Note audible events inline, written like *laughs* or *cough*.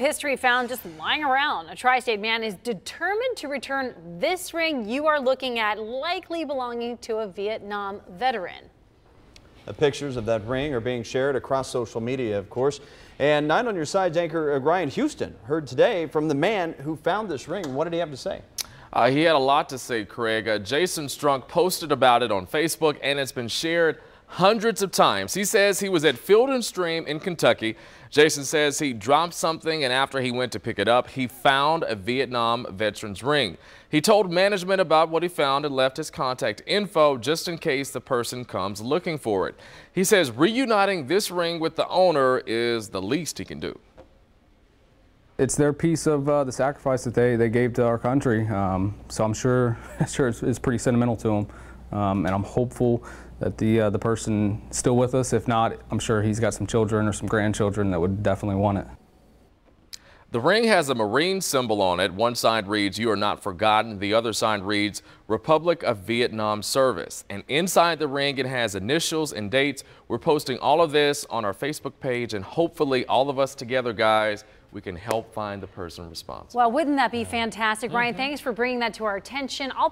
History found just lying around. A tri-state man is determined to return this ring you are looking at, likely belonging to a Vietnam veteran. The pictures of that ring are being shared across social media, of course. And Nine on Your Side's anchor uh, Ryan Houston heard today from the man who found this ring. What did he have to say? Uh, he had a lot to say, Craig. Uh, Jason Strunk posted about it on Facebook, and it's been shared hundreds of times. He says he was at Field and Stream in Kentucky. Jason says he dropped something and after he went to pick it up, he found a Vietnam veteran's ring. He told management about what he found and left his contact info just in case the person comes looking for it. He says reuniting this ring with the owner is the least he can do. It's their piece of uh, the sacrifice that they, they gave to our country. Um, so I'm sure, *laughs* sure it's, it's pretty sentimental to them. Um, and I'm hopeful that the uh, the person still with us. If not, I'm sure he's got some children or some grandchildren that would definitely want it. The ring has a Marine symbol on it. One side reads, You are not forgotten. The other side reads, Republic of Vietnam Service. And inside the ring, it has initials and dates. We're posting all of this on our Facebook page, and hopefully, all of us together, guys, we can help find the person responsible. Well, wouldn't that be fantastic? Mm -hmm. Ryan, thanks for bringing that to our attention. I'll